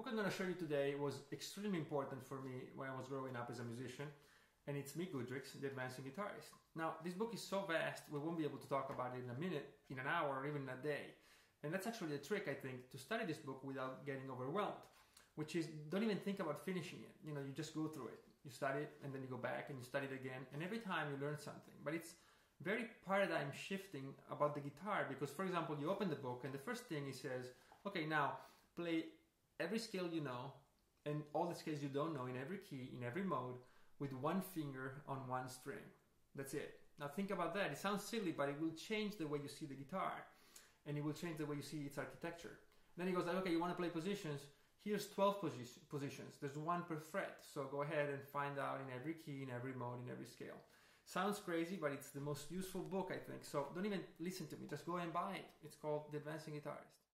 book I'm going to show you today was extremely important for me when I was growing up as a musician, and it's Mick Goodrick's The Advancing Guitarist. Now, this book is so vast, we won't be able to talk about it in a minute, in an hour, or even a day. And that's actually the trick, I think, to study this book without getting overwhelmed, which is don't even think about finishing it. You know, you just go through it. You study it, and then you go back and you study it again, and every time you learn something. But it's very paradigm shifting about the guitar because, for example, you open the book, and the first thing he says, okay, now play every scale you know and all the scales you don't know in every key, in every mode, with one finger on one string. That's it. Now think about that. It sounds silly, but it will change the way you see the guitar, and it will change the way you see its architecture. Then he goes like, okay, you want to play positions? Here's 12 posi- positions. There's one per fret. So go ahead and find out in every key, in every mode, in every scale. Sounds crazy, but it's the most useful book, I think. So don't even listen to me. Just go and buy it. It's called The Advancing Guitarist.